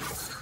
Yes.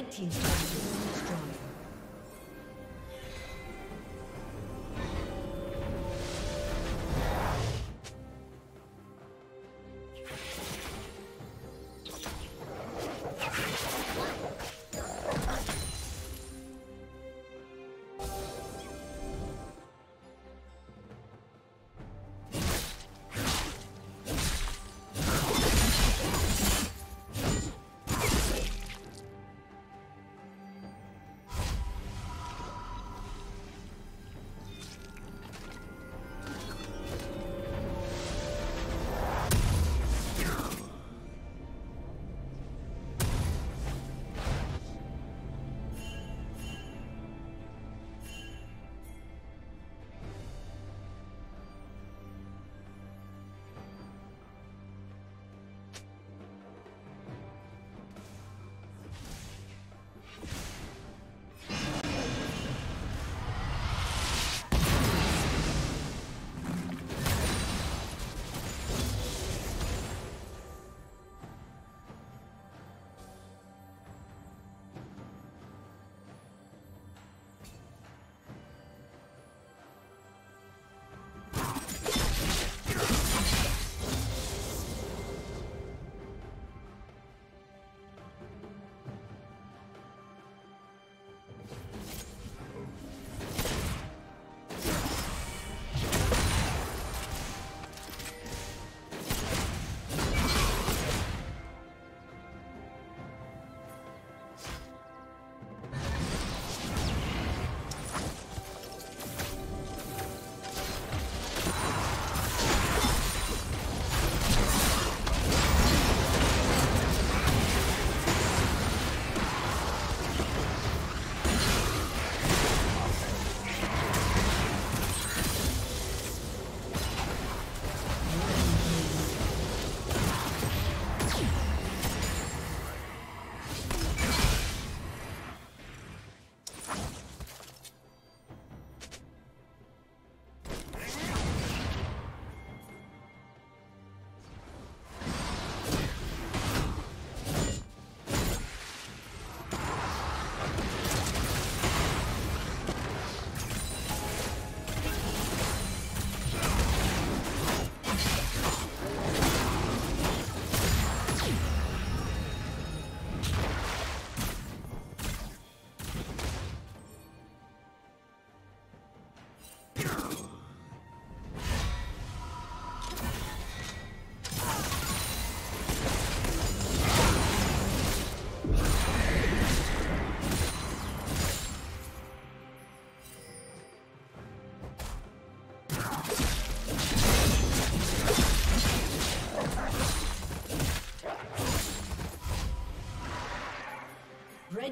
team's